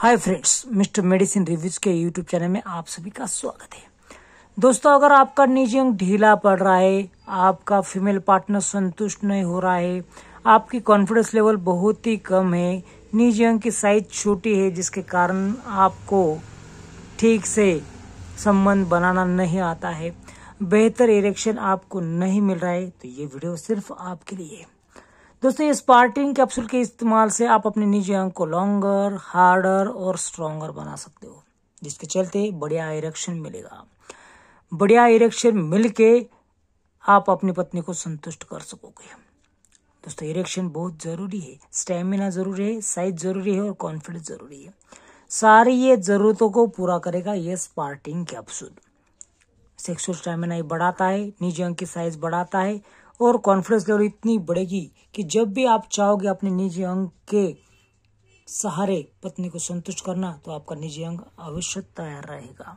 Hi friends, mister medicine reviews के YouTube channel में आप सभी का स्वागत है। दोस्तों, अगर आपका निजी अंग ढीला पड़ रहा है, आपका फीमेल पार्टनर संतुष्ट नहीं हो रहा है, आपकी कॉन्फिडेंस लेवल बहुत ही कम है, निजी अंग की साइज़ छोटी है, जिसके कारण आपको ठीक से संबंध बनाना नहीं आता है, बेहतर इरेक्शन आपको नहीं मिल रहा है तो ये वीडियो सिर्फ़ आपके लिए है। दोस्तों इस पार्टिंग कैप्सूल के इस्तेमाल से आप अपने निजी अंग को लॉन्गर हार्डर और स्ट्रॉन्गर बना सकते हो, जिसके चलते बढ़िया इरेक्शन मिलेगा। बढ़िया इरेक्शन मिल के आप अपनी पत्नी को संतुष्ट कर सकोगे। दोस्तों इरेक्शन बहुत ज़रूरी है। स्टेमिना ज़रूरी है साइज़ ज़रूरी है और कॉन्फिडेंस ज़रूरी है। सारी ये जरूरतों को पूरा करेगा ये स्पार्टिंग कैप्सूल सेक्सुअल स्टेमिना बढ़ाता है, निजी अंग की साइज़ बढ़ाता है और कॉन्फिडेंस लेवल इतनी बढ़ेगी कि जब भी आप चाहोगे अपने निजी अंग के सहारे पत्नी को संतुष्ट करना तो आपका निजी अंग अवश्य तैयार रहेगा।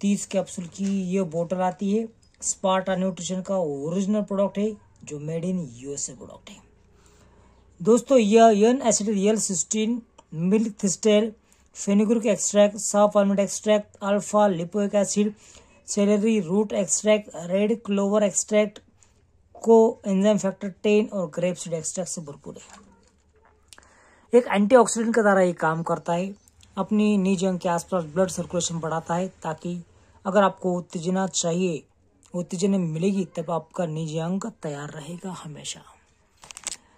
तीस कैप्सूल की यह बोतल आती है। स्पार्टा न्यूट्रिशन का ओरिजिनल प्रोडक्ट है, जो मेड इन यूएसए प्रोडक्ट है। दोस्तों यह N acid cysteine milk thistle fenugreek extract साफ़ almond extract alpha lipoic acid celery root extract red clover extract को एंजाइम फैक्टर टेन और ग्रेप्स सीड एक्सट्रैक्ट से भरपूर है। एक एंटीऑक्सीडेंट का द्वारा ये काम करता है, अपनी निज अंग के आसपास ब्लड सर्कुलेशन बढ़ाता है ताकि अगर आपको उत्तेजना चाहिए, उत्तेजना मिलेगी, तब आपका निजी अंग तैयार रहेगा हमेशा।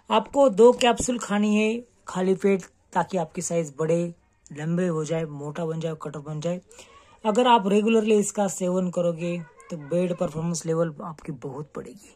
आपको दो कैप्सूल खानी है, खाली पेट, ताकि आपकी साइज़ बढ़े, लंबे हो जाए, मोटा बन जाए कटर बन जाए। अगर आप रेगुलरली इसका सेवन करोगे तो बेड परफॉर्मेंस लेवल आपकी बहुत बढ़ेगी।